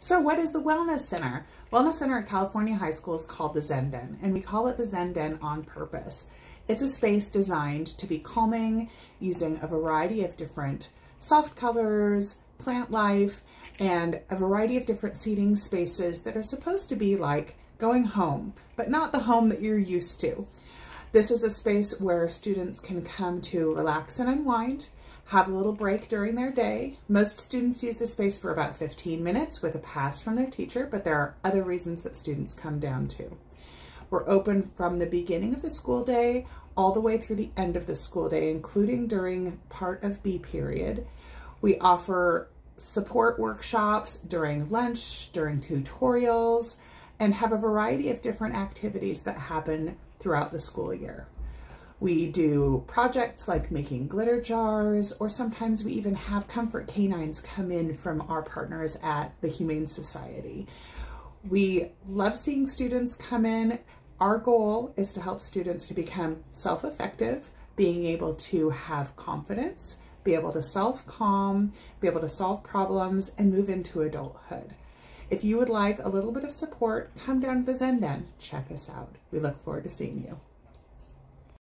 So what is the Wellness Center? Wellness Center at California High School is called the Zen Den, and we call it the Zen Den on purpose. It's a space designed to be calming using a variety of different soft colors, plant life, and a variety of different seating spaces that are supposed to be like going home, but not the home that you're used to. This is a space where students can come to relax and unwind, have a little break during their day. Most students use the space for about 15 minutes with a pass from their teacher, but there are other reasons that students come down to. We're open from the beginning of the school day all the way through the end of the school day, including during part of B period. We offer support workshops during lunch, during tutorials, and have a variety of different activities that happen throughout the school year. We do projects like making glitter jars, or sometimes we even have comfort canines come in from our partners at the Humane Society. We love seeing students come in. Our goal is to help students to become self-effective, being able to have confidence, be able to self-calm, be able to solve problems, and move into adulthood. If you would like a little bit of support, come down to the Zen Den. Check us out. We look forward to seeing you.